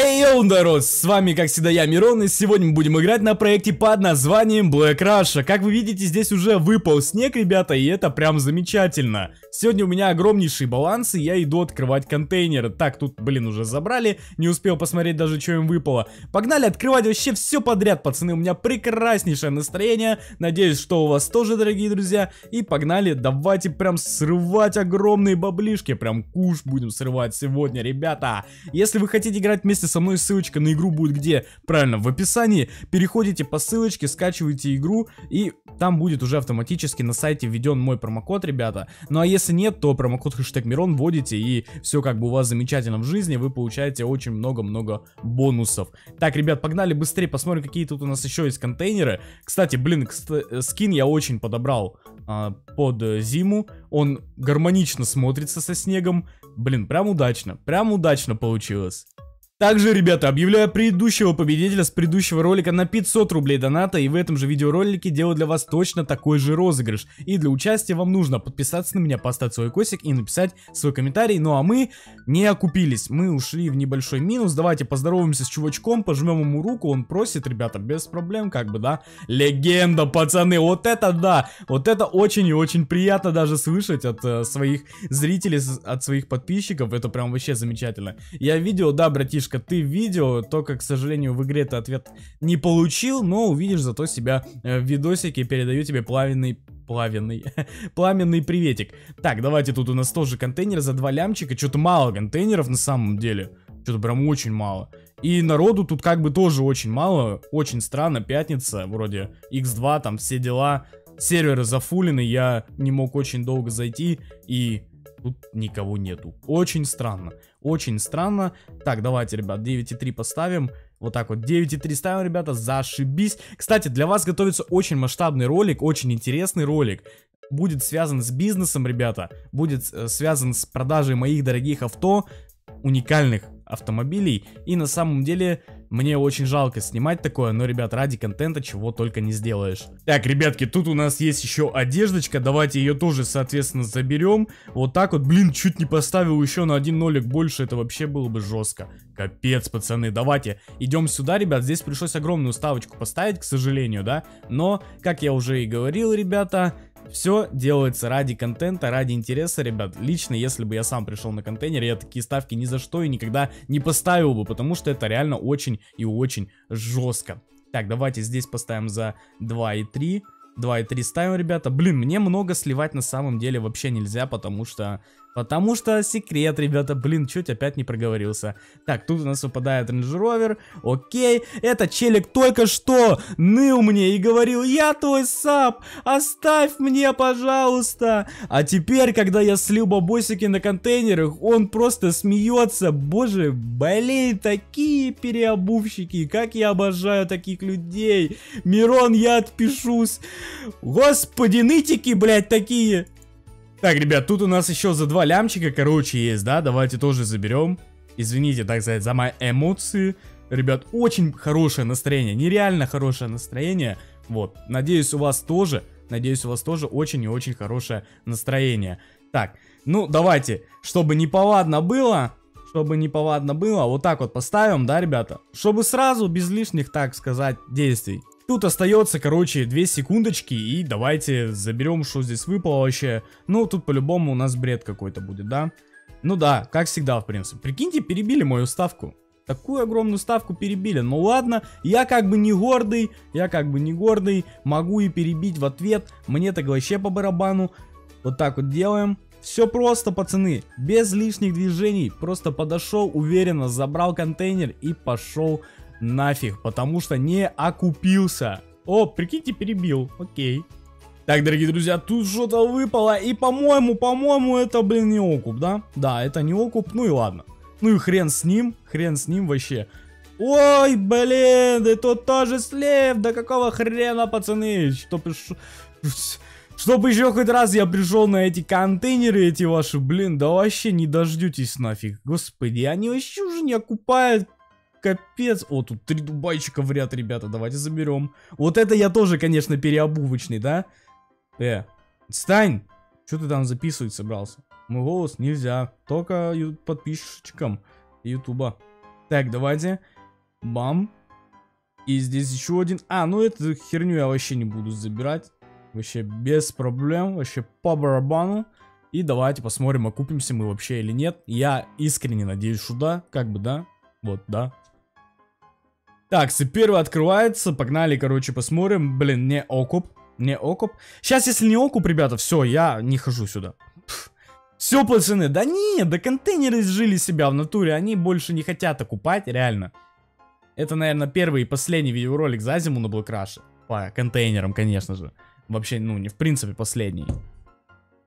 Эй, йоу, народ, с вами, как всегда, я, Мирон, и сегодня мы будем играть на проекте под названием Black Russia. Как вы видите, здесь уже выпал снег, ребята, и это прям замечательно. Сегодня у меня огромнейший баланс, и я иду открывать контейнеры. Так, тут, блин, уже забрали, не успел посмотреть даже, что им выпало. Погнали открывать вообще все подряд, пацаны, у меня прекраснейшее настроение. Надеюсь, что у вас тоже, дорогие друзья. И погнали, давайте прям срывать огромные баблишки, прям куш будем срывать сегодня, ребята. Если вы хотите играть вместе со мной ссылочка на игру будет где? Правильно, в описании. Переходите по ссылочке, скачивайте игру, и там будет уже автоматически на сайте введен мой промокод, ребята. Ну а если нет, то промокод хэштег Мирон вводите, и все как бы у вас замечательно в жизни, вы получаете очень много-много бонусов. Так, ребят, погнали быстрее, посмотрим, какие тут у нас еще есть контейнеры. Кстати, блин, скин я очень подобрал а, под зиму, он гармонично смотрится со снегом. Блин, прям удачно, прям удачно получилось. Также, ребята, объявляю предыдущего победителя с предыдущего ролика на 500 рублей доната, и в этом же видеоролике делаю для вас точно такой же розыгрыш. И для участия вам нужно подписаться на меня, поставить свой косик и написать свой комментарий. Ну а мы не окупились, мы ушли в небольшой минус. Давайте поздороваемся с чувачком, пожмем ему руку, он просит, ребята, без проблем, как бы, да. Легенда, пацаны, вот это да, вот это очень и очень приятно даже слышать от э, своих зрителей, от своих подписчиков, это прям вообще замечательно. Я видел, да, братишка, Мишка, ты видео, только, к сожалению, в игре ты ответ не получил, но увидишь зато себя э, в видосике, передаю тебе плавенный плавенный, пламенный приветик. Так, давайте тут у нас тоже контейнер за два лямчика, что-то мало контейнеров на самом деле, что-то прям очень мало. И народу тут как бы тоже очень мало, очень странно, пятница, вроде x2, там все дела, серверы зафулены, я не мог очень долго зайти, и тут никого нету. Очень странно. Очень странно. Так, давайте, ребят, 9.3 поставим. Вот так вот, 9.3 ставим, ребята, зашибись. Кстати, для вас готовится очень масштабный ролик, очень интересный ролик. Будет связан с бизнесом, ребята. Будет э, связан с продажей моих дорогих авто, уникальных автомобилей. И на самом деле мне очень жалко снимать такое, но, ребят, ради контента чего только не сделаешь. Так, ребятки, тут у нас есть еще одеждочка, давайте ее тоже, соответственно, заберем. Вот так вот, блин, чуть не поставил еще на один нолик больше, это вообще было бы жестко. Капец, пацаны, давайте, идем сюда, ребят, здесь пришлось огромную ставочку поставить, к сожалению, да. Но, как я уже и говорил, ребята, все делается ради контента, ради интереса, ребят. Лично, если бы я сам пришел на контейнер, я такие ставки ни за что и никогда не поставил бы, потому что это реально очень и очень жестко. Так, давайте здесь поставим за 2 и 3. 2 и 3 ставим, ребята. Блин, мне много сливать на самом деле вообще нельзя, потому что Потому что секрет, ребята, блин, чуть опять не проговорился. Так, тут у нас выпадает Range Rover, окей. Этот челик только что ныл мне и говорил, я твой сап, оставь мне, пожалуйста. А теперь, когда я слил бабосики на контейнерах, он просто смеется. Боже, блин, такие переобувщики, как я обожаю таких людей. Мирон, я отпишусь. Господи, нытики, блядь, такие. Так, ребят, тут у нас еще за два лямчика, короче, есть, да? Давайте тоже заберем. Извините, так сказать, за мои эмоции. Ребят, очень хорошее настроение, нереально хорошее настроение. Вот, надеюсь, у вас тоже, надеюсь, у вас тоже очень и очень хорошее настроение. Так, ну, давайте, чтобы неповадно было, чтобы неповадно было, вот так вот поставим, да, ребята? Чтобы сразу, без лишних, так сказать, действий. Тут остается, короче, 2 секундочки, и давайте заберем, что здесь выпало вообще. Ну, тут по-любому у нас бред какой-то будет, да? Ну да, как всегда, в принципе. Прикиньте, перебили мою ставку. Такую огромную ставку перебили. Ну ладно, я как бы не гордый, я как бы не гордый. Могу и перебить в ответ. Мне так вообще по барабану. Вот так вот делаем. Все просто, пацаны, без лишних движений. Просто подошел уверенно, забрал контейнер и пошел нафиг, потому что не окупился. О, прикиньте, перебил, окей. Так, дорогие друзья, тут что-то выпало, и по-моему, по-моему, это, блин, не окуп, да? Да, это не окуп, ну и ладно. Ну и хрен с ним, хрен с ним вообще. Ой, блин, да тут тоже слев, да какого хрена, пацаны, что пришел... Чтобы еще хоть раз я пришел на эти контейнеры, эти ваши, блин, да вообще не дождетесь нафиг. Господи, они вообще уже не окупают Капец. О, тут три дубайчика в ряд, ребята. Давайте заберем. Вот это я тоже, конечно, переобувочный, да? Э, стань. Что ты там записывать собрался? Мой голос нельзя. Только подписчикам ютуба. Так, давайте. Бам. И здесь еще один. А, ну эту херню я вообще не буду забирать. Вообще без проблем. Вообще по барабану. И давайте посмотрим, окупимся мы вообще или нет. Я искренне надеюсь, что да. Как бы да. Вот, да. Так, первый открывается. Погнали, короче, посмотрим. Блин, не окуп. Не окуп. Сейчас, если не окуп, ребята, все, я не хожу сюда. Все, пацаны, да нет, да контейнеры изжили себя в натуре, они больше не хотят окупать, реально. Это, наверное, первый и последний видеоролик за зиму на Блэкраше. По контейнерам, конечно же. Вообще, ну, не в принципе последний.